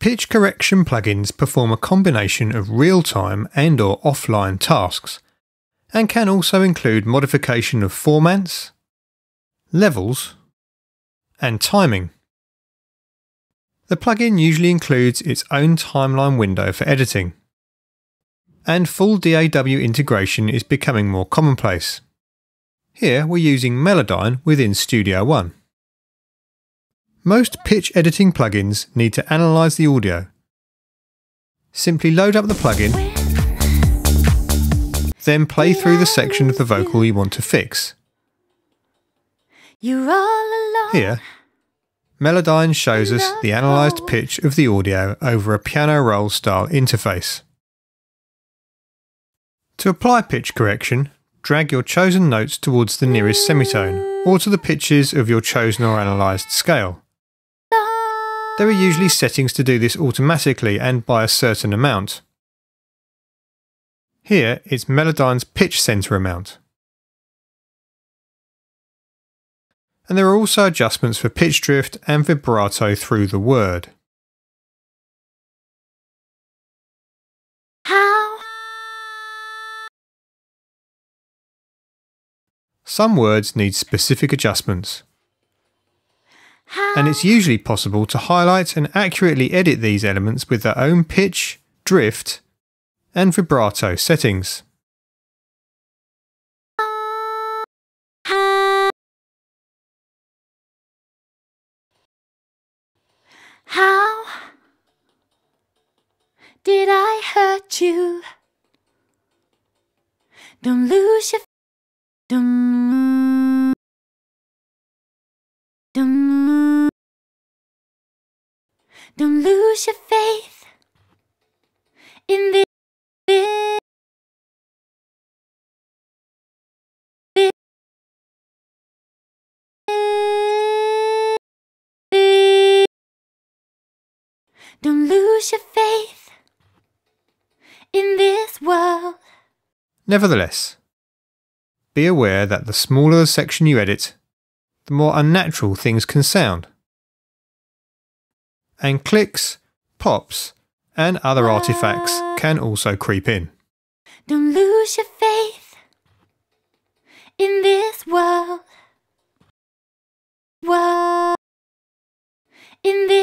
Pitch correction plugins perform a combination of real-time and or offline tasks and can also include modification of formants, levels, and timing. The plugin usually includes its own timeline window for editing, and full DAW integration is becoming more commonplace. Here we're using Melodyne within Studio One. Most pitch editing plugins need to analyse the audio. Simply load up the plugin, then play through the section of the vocal you want to fix. Here, Melodyne shows us the analysed pitch of the audio over a piano roll style interface. To apply pitch correction, drag your chosen notes towards the nearest semitone or to the pitches of your chosen or analysed scale. There are usually settings to do this automatically and by a certain amount. Here it's Melodyne's pitch centre amount. And there are also adjustments for pitch drift and vibrato through the word. Some words need specific adjustments. And it's usually possible to highlight and accurately edit these elements with their own pitch, drift, and vibrato settings. How did I hurt you? Don't lose your Dum. Dum. Don't lose your faith in this. Don't lose your faith in this world. Nevertheless, be aware that the smaller the section you edit, the more unnatural things can sound. And clicks, pops, and other ah. artifacts can also creep in. Don't lose your faith in this world. World. In this.